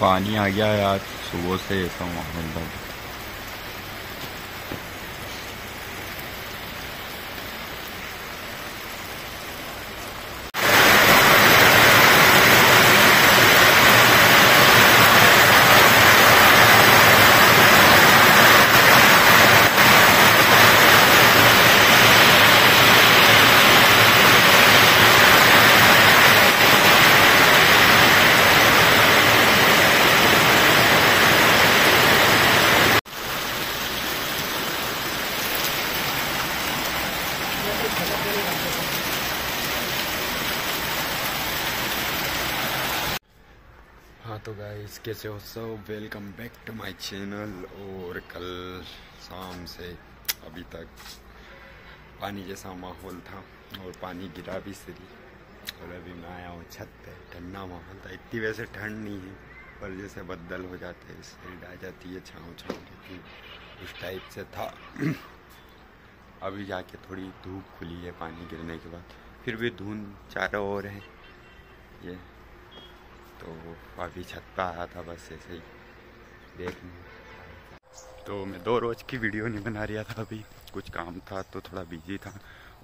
पानी आ गया यार सुबह से ऐसा माहौल था हाँ तो गाइस कैसे हो? सब welcome back to my channel और कल शाम से अभी तक पानी जैसा माहौल था और पानी गिरा भी सही और अभी मैं आया हूँ छत पे, ठंडा माहौल था। इतनी वैसे ठंड नहीं है, पर जैसे बदल हो जाते हैं साइड आ जाती है छाँव छाँव की उस टाइप से था। अभी जाके थोड़ी धूप खुली है पानी गिरने के बाद। फिर भी धुंध चारों ओर है। ये तो अभी छत पे आया था बस ऐसे ही। देखने तो मैं दो रोज़ की वीडियो नहीं बना रहा था अभी। कुछ काम था तो थोड़ा बिज़ी था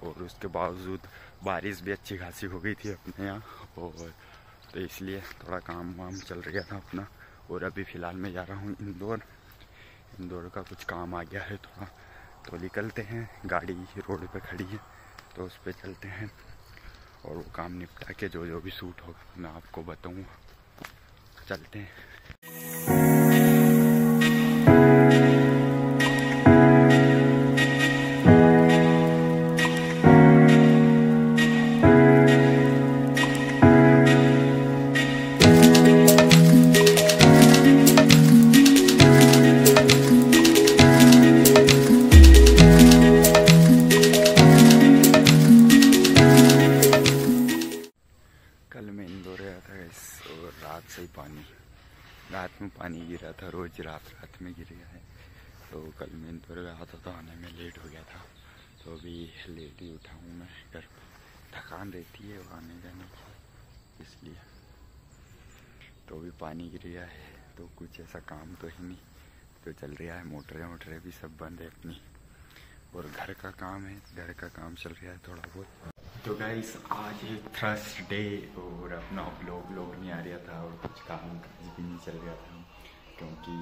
और उसके बावजूद बारिश भी अच्छी खासी हो गई थी अपने यहाँ और तो इसलिए थोड़ा काम वाम चल रहा था अपना और अभी फ़िलहाल मैं जा रहा हूँ इंदौर। इंदौर का कुछ काम आ गया है थोड़ा। तो निकलते हैं। गाड़ी रोड पे खड़ी है तो उस पर चलते हैं। और वो काम निपटा के जो जो भी सूट होगा, मैं आपको बताऊँगा। चलते हैं। मैं गया था तो आने में लेट हो गया था। तो अभी लेट ही उठा हूँ मैं, घर पे। थकान रहती है आने जाने की, इसलिए। तो अभी पानी गिर गया है तो कुछ ऐसा काम तो ही नहीं। तो चल रहा है, मोटरें वोटरें भी सब बंद है अपनी। और घर का काम है, घर का काम चल रहा है थोड़ा बहुत। तो गाइस आज है थर्सडे और अपना ब्लॉग व्लॉग नहीं आ रहा था, और कुछ काम काज भी नहीं चल रहा था, क्योंकि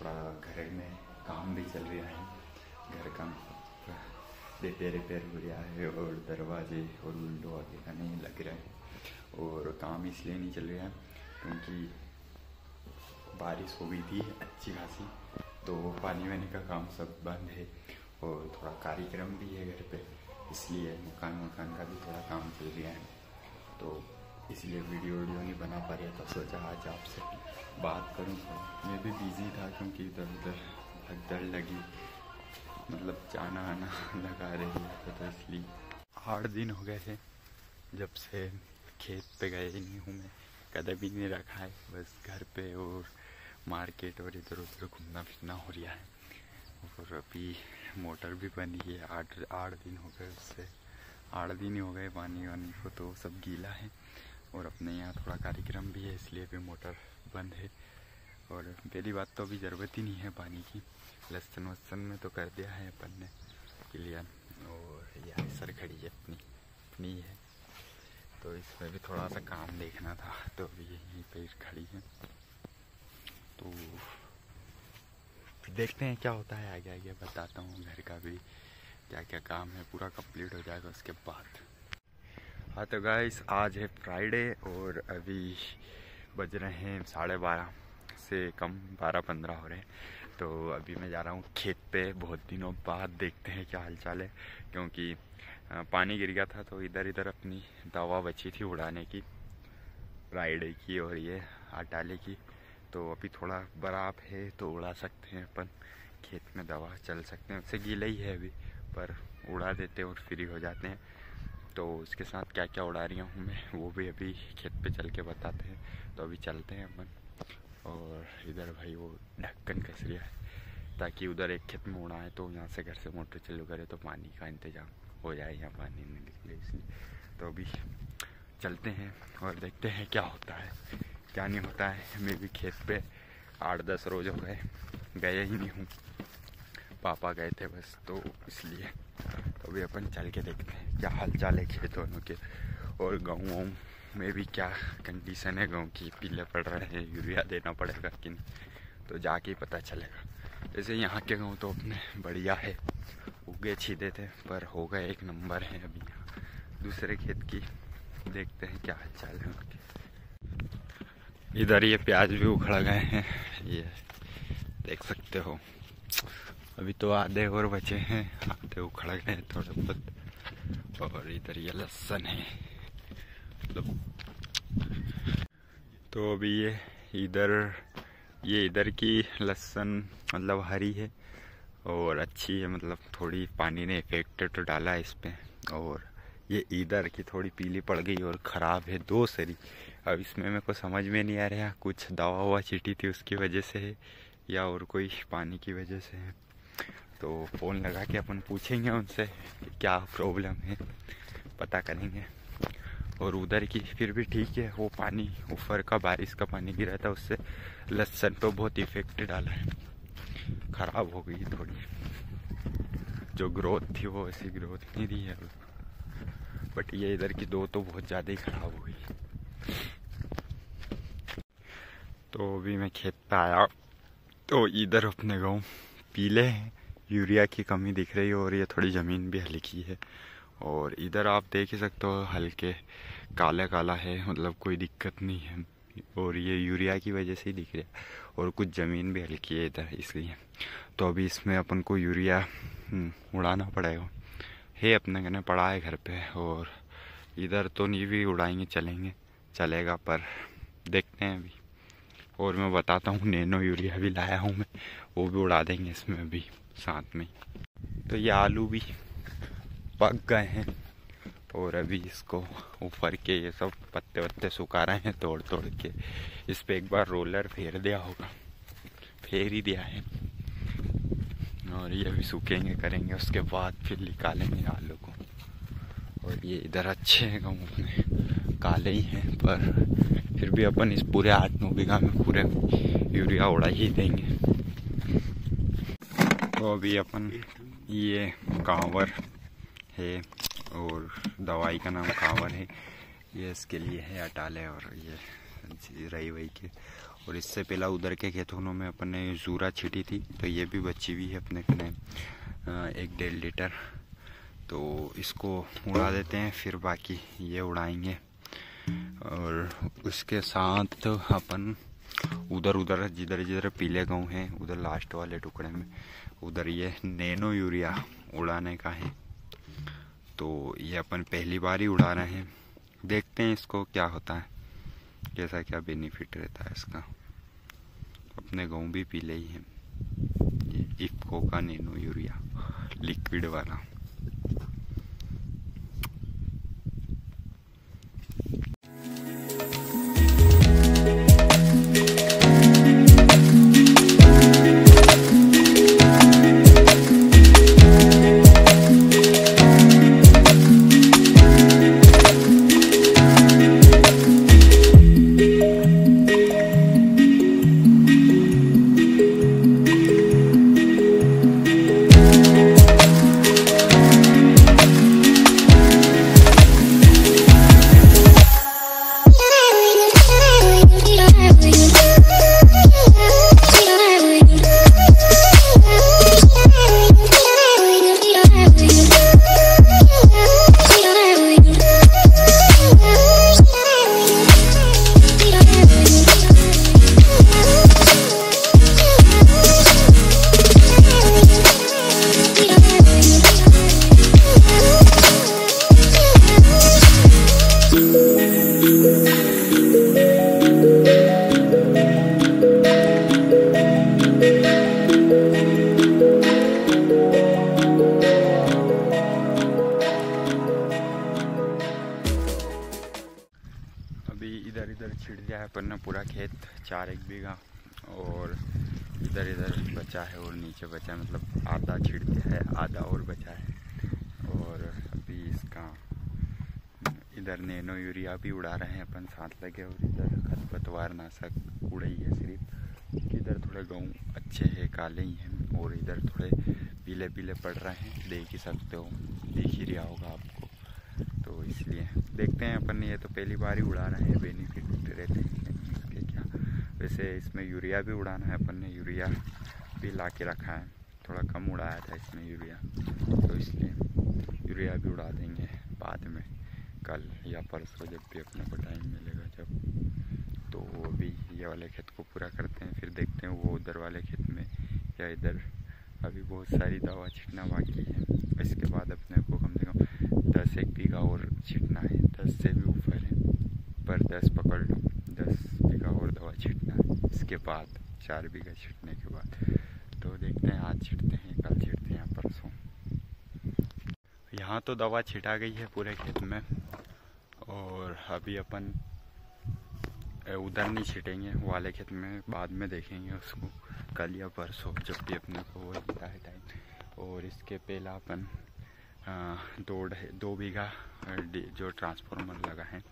थोड़ा घर में काम भी चल रहा है। घर का रिपेयर रिपेयर हो रहा है और दरवाजे और विंडो वगैरह नहीं लग रहा है। और काम इसलिए नहीं चल रहा है क्योंकि बारिश हो गई थी अच्छी खासी तो पानी वानी का काम सब बंद है और थोड़ा कार्यक्रम भी है घर पे, इसलिए मकान वकान का भी थोड़ा काम चल रहा है। तो इसलिए वीडियो वीडियो नहीं बना पा रहा था, सोचा आज आपसे बात करूँ। मैं भी बिज़ी था क्योंकि इधर उधर भगदड़ लगी। मतलब जाना आना लगा रही है तो इसलिए। आठ दिन हो गए थे जब से खेत पे गए नहीं हूँ मैं। कदम भी नहीं रखा है, बस घर पे और मार्केट और इधर उधर घूमना फिरना हो रहा है। और अभी मोटर भी बनी है, आठ आठ दिन हो गए उससे। आठ दिन ही हो गए, पानी वानी को तो सब गीला है। और अपने यहाँ थोड़ा कार्यक्रम भी है, इसलिए भी मोटर बंद है। और पहली बात तो अभी ज़रूरत ही नहीं है पानी की। लहसन वसन में तो कर दिया है अपन ने क्लियर और यह सर खड़ी है अपनी अपनी है तो इसमें भी थोड़ा सा काम देखना था तो अभी यहीं पर खड़ी है। तो देखते हैं क्या होता है आगे आगे बताता हूँ घर का भी क्या क्या काम है, पूरा कंप्लीट हो जाएगा उसके बाद। हाँ तो गाइस आज है फ्राइडे और अभी बज रहे हैं साढ़े बारह। से कम बारह पंद्रह हो रहे हैं। तो अभी मैं जा रहा हूँ खेत पे। बहुत दिनों बाद देखते हैं क्या हालचाल है, क्योंकि पानी गिर गया था तो इधर इधर अपनी दवा बची थी उड़ाने की फ्राइडे की और ये आटाले की। तो अभी थोड़ा बराब है तो उड़ा सकते हैं अपन। खेत में दवा चल सकते हैं। उससे गीला ही है अभी, पर उड़ा देते और फ्री हो जाते हैं। तो उसके साथ क्या क्या उड़ा रही हूँ मैं, वो भी अभी खेत पे चल के बताते हैं। तो अभी चलते हैं अपन। और इधर भाई वो ढक्कन कस रहा है, ताकि उधर एक खेत में उड़ा है तो यहाँ से घर से मोटर चालू करे तो पानी का इंतज़ाम हो जाए, यहाँ पानी नहीं निकले इसलिए। तो अभी चलते हैं और देखते हैं क्या होता है, क्या नहीं होता है। मैं भी खेत पे आठ दस रोज हो गए गए ही नहीं हूँ। पापा गए थे बस तो इसलिए। तो अभी अपन चल के देखते हैं क्या हाल चाल है खेत दोनों के और गाँव में भी क्या कंडीशन है? गाँव की पीले पड़ रहे हैं, यूरिया देना पड़ेगा कि नहीं? तो जाके ही पता चलेगा। जैसे यहाँ के गाँव तो अपने बढ़िया है, उगे छीदे थे, पर हो गए एक नंबर है अभी यहाँ। दूसरे खेत की देखते हैं क्या हाल है उनके। इधर ये प्याज भी उखड़ गए हैं, ये देख सकते हो। अभी तो आधे और बचे हैं, आधे उखड़ गए थोड़े बहुत, और इधर ये लहसन है। मतलब तो अभी ये इधर ये इधर की लहसन मतलब हरी है और अच्छी है मतलब थोड़ी पानी ने इफ़ेक्ट तो डाला है इस पर और ये इधर की थोड़ी पीली पड़ गई और ख़राब है दो सरी। अब इसमें मेरे को समझ में नहीं आ रहा कुछ दवा हुआ छिटी थी उसकी वजह से है या और कोई पानी की वजह से है। तो फ़ोन लगा के अपन पूछेंगे उनसे क्या प्रॉब्लम है, पता करेंगे। और उधर की फिर भी ठीक है, वो पानी, ऊपर का बारिश का पानी गिरा था, उससे लहसन तो बहुत इफ़ेक्ट डाला है। ख़राब हो गई थोड़ी। जो ग्रोथ थी, वो ऐसी ग्रोथ नहीं दी है बट ये इधर की दो तो बहुत ज़्यादा ही ख़राब हो गई। तो अभी मैं खेत पे आया तो इधर अपने गाँव पीले हैं, यूरिया की कमी दिख रही है और ये थोड़ी ज़मीन भी हल्की है। और इधर आप देख ही सकते हो हल्के काला काला है मतलब कोई दिक्कत नहीं है। और ये यूरिया की वजह से ही दिख रहा है और कुछ ज़मीन भी हल्की है इधर इसलिए। तो अभी इसमें अपन को यूरिया हम्म, उड़ाना पड़ेगा। है अपने कहने पड़ा है घर पे और इधर तो नहीं भी उड़ाएँगे चलेंगे। चलेगा पर देखते हैं अभी। और मैं बताता हूँ नैनो यूरिया भी लाया हूँ मैं। वो भी उड़ा देंगे इसमें अभी साथ में तो ये आलू भी पक गए हैं। और अभी इसको ऊपर के ये सब पत्ते वत्ते सुखा रहे हैं तोड़ तोड़ के। इस पर एक बार रोलर फेर दिया होगा। फेर ही दिया है। और ये भी सूखेंगे, करेंगे। उसके बाद फिर निकालेंगे आलू को। और ये इधर अच्छे हैं गाँव में। काले ही हैं, पर फिर भी अपन इस पूरे आठ नौ बीघा में पूरे यूरिया उड़ा ही देंगे। तो अभी अपन ये कांवर है और दवाई का नाम कांवर है। ये इसके लिए है अटाले और ये रही वही के। और इससे पहला उधर के खेतों में अपन ने जूरा छिटी थी तो ये भी बची हुई है अपने कने एक डेढ़ लीटर। तो इसको उड़ा देते हैं, फिर बाकी ये उड़ाएँगे। और उसके साथ तो अपन उधर उधर जिधर जिधर पीले गाँव हैं, उधर लास्ट वाले टुकड़े में, उधर ये नैनो यूरिया उड़ाने का है। तो ये अपन पहली बार ही उड़ा रहे हैं। देखते हैं इसको क्या होता है। कैसा क्या बेनिफिट रहता है इसका। अपने गाँव भी पीले ही हैं। ये इफ्को का नैनो यूरिया लिक्विड वाला। इधर नैनो यूरिया भी उड़ा रहे हैं अपन, साथ लगे और इधर खरपतवार नाशक उड़े ही है सिर्फ़। इधर थोड़े गेहूँ अच्छे हैं, काले ही हैं, और इधर थोड़े पीले पीले पड़ रहे हैं, देख ही सकते हो, देख ही रहा होगा आपको। तो इसलिए देखते हैं अपन, ये तो पहली बार ही उड़ा रहे हैं, बेनिफिट रहते हैं क्या। वैसे इसमें यूरिया भी उड़ाना है, अपन ने यूरिया भी ला के रखा है, थोड़ा कम उड़ाया था इसमें यूरिया तो इसलिए यूरिया भी उड़ा देंगे बाद में। कल या परसों जब भी अपने को टाइम मिलेगा जब तो अभी ये वाले खेत को पूरा करते हैं, फिर देखते हैं वो उधर वाले खेत में या इधर। अभी बहुत सारी दवा छिटना बाकी है। इसके बाद अपने को कम से कम दस एक बीघा और छिटना है। दस से भी ऊपर है, पर दस पकड़ लो। दस बीघा और दवा छिटना है। इसके बाद चार बीघा छिटने के बाद। तो देखते हैं, आज छिटते हैं, कल छिटते हैं, परसों। यहाँ तो दवा छिटा गई है पूरे खेत में। और अभी अपन उधर नहीं छिटेंगे वाले खेत में बाद में देखेंगे उसको। कल या परसों, जब भी अपने को वो लगता है टाइम और इसके पहला अपन दो दो बीघा जो ट्रांसफार्मर लगा है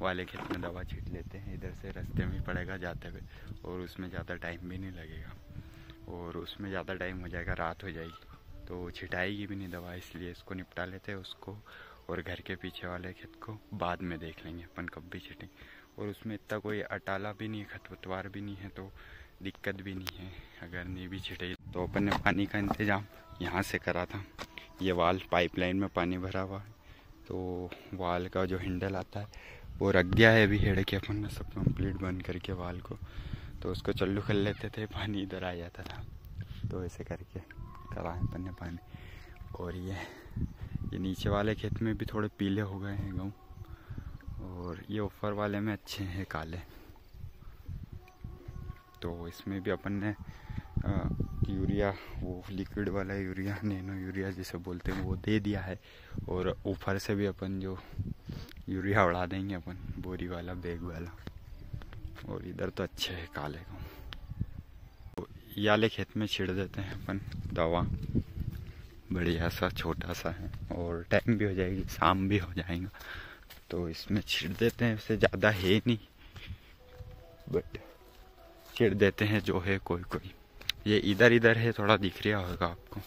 वाले खेत में दवा छीट लेते हैं। इधर से रास्ते में पड़ेगा जाते हुए, और उसमें ज़्यादा टाइम भी नहीं लगेगा। और उसमें ज़्यादा टाइम हो जाएगा, रात हो जाएगी। तो छिटाएगी भी नहीं दवा, इसलिए इसको निपटा लेते हैं, उसको और घर के पीछे वाले खेत को बाद में देख लेंगे, अपन कब भी छिटेंगे और उसमें इतना कोई अटाला भी नहीं है खतपतवार भी नहीं है तो दिक्कत भी नहीं है, अगर नहीं भी छिटे। तो अपन ने पानी का इंतज़ाम यहाँ से करा था। ये वाल पाइपलाइन में पानी भरा हुआ है। तो वाल का जो हैंडल आता है, वो रख दिया है अभी हेड़ के अपन ने, सब कंप्लीट बंद करके वाल को। तो उसको चल्लू कर लेते थे, पानी इधर आ जाता था। तो ऐसे करके करा है अपन ने पानी। और ये ये नीचे वाले खेत में भी थोड़े पीले हो गए हैं गेहूँ। और ये ऊपर वाले में अच्छे हैं, काले। तो इसमें भी अपन ने यूरिया, वो लिक्विड वाला यूरिया, नैनो यूरिया जिसे बोलते हैं, वो दे दिया है। और ऊपर से भी अपन जो यूरिया उड़ा देंगे अपन, बोरी वाला, बैग वाला। और इधर तो अच्छे है, काले को तो ये वाले खेत में छिड़ देते हैं अपन दवा। बढ़िया सा, छोटा सा है, और टाइम भी हो जाएगी, शाम भी हो जाएगा। तो इसमें छिड़ देते हैं इससे ज़्यादा है नहीं बट छिड़ देते हैं जो है कोई कोई ये इधर इधर है, थोड़ा दिख रहा होगा आपको।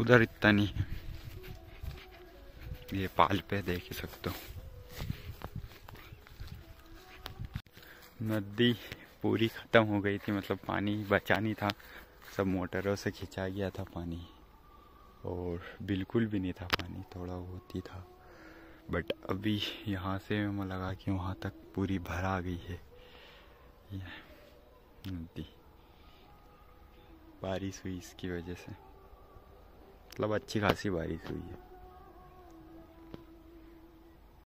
उधर इतना नहीं ये पाल पे देख सकते हो। नदी पूरी ख़त्म हो गई थी मतलब पानी बचा नहीं था। सब मोटरों से खिंचा गया था पानी। और बिल्कुल भी नहीं था पानी, थोड़ा बहुत ही था। बट अभी यहाँ से मैं लगा कि वहाँ तक पूरी भर आ गई है। नदी। बारिश हुई इसकी वजह से। मतलब अच्छी खासी बारिश हुई है।